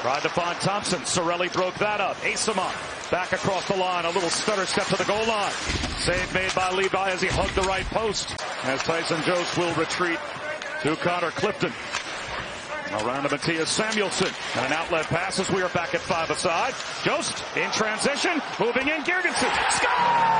Tried to find Thompson. Cirelli broke that up. Asamoah back across the line. A little stutter step to the goal line. Save made by Levi as he hugged the right post. As Tyson Jost will retreat to Connor Clifton. Around to Mattias Samuelsson. And an outlet passes. we are back at five aside. Jost in transition. Moving in. Score!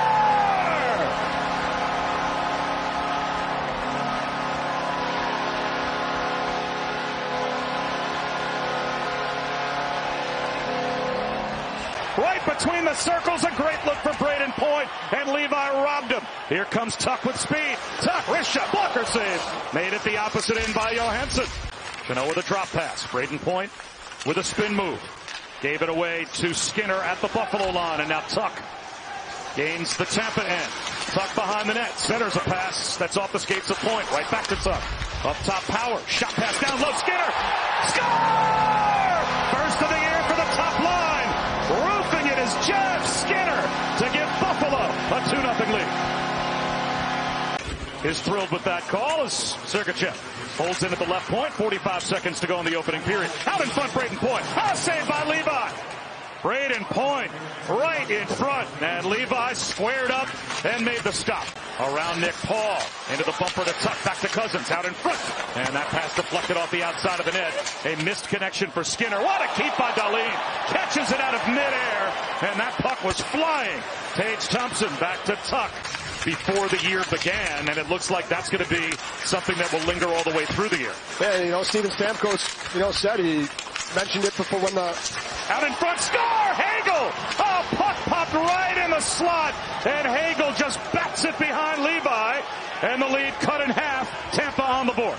Right between the circles, a great look for Brayden Point, and Levi robbed him. Here comes Tuch with speed. Tuch, wrist shot, blocker save. Made it the opposite end by Johansson. Cano with a drop pass. Brayden Point with a spin move. Gave it away to Skinner at the Buffalo line, and now Tuch gains the Tampa end. Tuch behind the net, centers a pass that's off the skates of Point, right back to Tuch. Up top, Power, shot pass down low, Skinner, is Jeff Skinner to give Buffalo a 2-0 lead. Is thrilled with that call as Sergachev holds in at the left point. 45 seconds to go in the opening period. Out in front, Brayden Point. Ah, saved by Levi. Brayden Point right in front. And Levi squared up and made the stop. Around Nick Paul. Into the bumper to Tuch. Back to Cozens. Out in front. And that pass deflected off the outside of the net. A missed connection for Skinner. What a keep by Dahlin. Catches it out of midair. And that puck was flying. Tage Thompson back to Tuch before the year began, and it looks like that's going to be something that will linger all the way through the year. Yeah, you know, Steven Stamkos, you know, said he mentioned it before when the out in front score Hagel. Oh, puck popped right in the slot, and Hagel just bats it behind Levi, and the lead cut in half. Tampa on the board.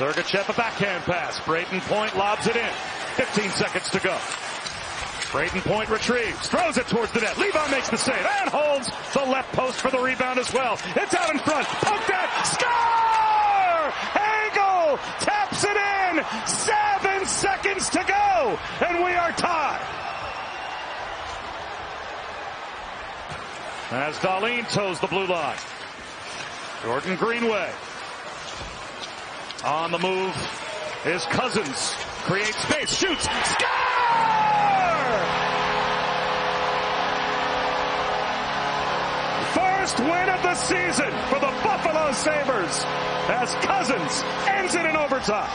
Sergachev a backhand pass. Brayden Point lobs it in. 15 seconds to go. Brayden Point retrieves, throws it towards the net. Levi makes the save and holds the left post for the rebound as well. It's out in front. Poked. Score! Hagel taps it in. Seven seconds to go, and we are tied. As Dahlin toes the blue line. Jordan Greenway. On the move is Cozens. Creates space, shoots, score! First win of the season for the Buffalo Sabres as Cozens ends it in overtime.